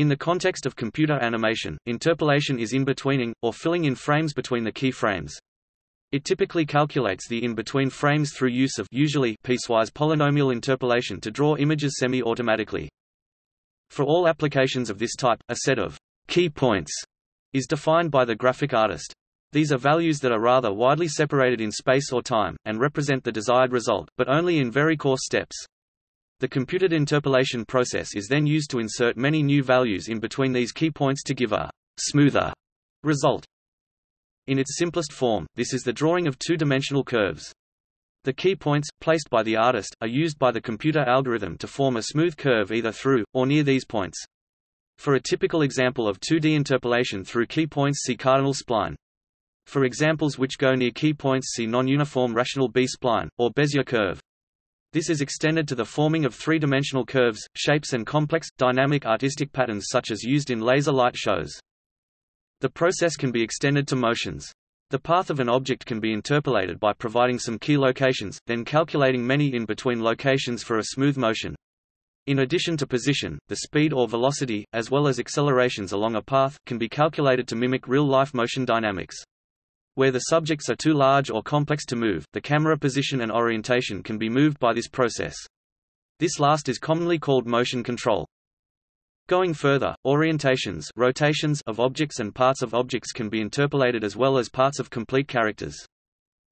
In the context of computer animation, interpolation is in-betweening, or filling in frames between the key frames. It typically calculates the in-between frames through use of usually piecewise polynomial interpolation to draw images semi-automatically. For all applications of this type, a set of key points is defined by the graphic artist. These are values that are rather widely separated in space or time, and represent the desired result, but only in very coarse steps. The computed interpolation process is then used to insert many new values in between these key points to give a smoother result. In its simplest form, this is the drawing of two-dimensional curves. The key points, placed by the artist, are used by the computer algorithm to form a smooth curve either through, or near these points. For a typical example of 2D interpolation through key points see cardinal spline. For examples which go near key points see non-uniform rational B-spline, or Bezier curve. This is extended to the forming of three-dimensional curves, shapes and complex, dynamic artistic patterns such as used in laser light shows. The process can be extended to motions. The path of an object can be interpolated by providing some key locations, then calculating many in-between locations for a smooth motion. In addition to position, the speed or velocity, as well as accelerations along a path, can be calculated to mimic real-life motion dynamics. Where the subjects are too large or complex to move, the camera position and orientation can be moved by this process. This last is commonly called motion control. Going further, orientations rotations of objects and parts of objects can be interpolated as well as parts of complete characters.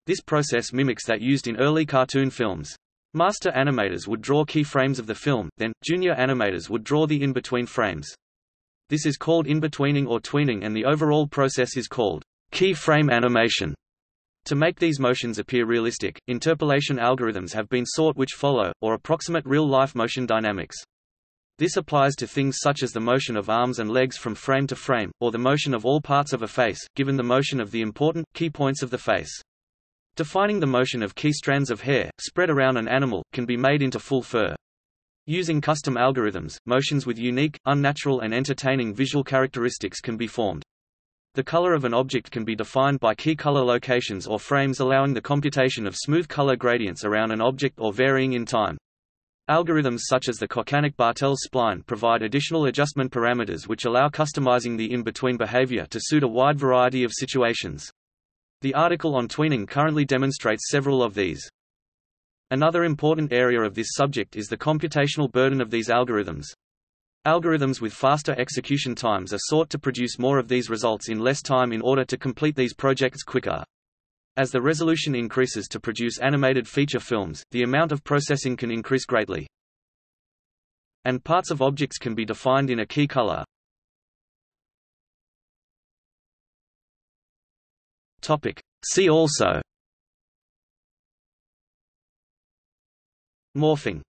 This process mimics that used in early cartoon films. Master animators would draw key frames of the film, then, junior animators would draw the in-between frames. This is called in-betweening or tweening and the overall process is called Key frame animation. To make these motions appear realistic, interpolation algorithms have been sought which follow, or approximate real-life motion dynamics. This applies to things such as the motion of arms and legs from frame to frame, or the motion of all parts of a face, given the motion of the important, key points of the face. Defining the motion of key strands of hair, spread around an animal, can be made into full fur. Using custom algorithms, motions with unique, unnatural and entertaining visual characteristics can be formed. The color of an object can be defined by key color locations or frames allowing the computation of smooth color gradients around an object or varying in time. Algorithms such as the Kochanek-Bartels spline provide additional adjustment parameters which allow customizing the in-between behavior to suit a wide variety of situations. The article on tweening currently demonstrates several of these. Another important area of this subject is the computational burden of these algorithms. Algorithms with faster execution times are sought to produce more of these results in less time in order to complete these projects quicker. As the resolution increases to produce animated feature films, the amount of processing can increase greatly. And parts of objects can be defined in a key color. Topic. See also Morphing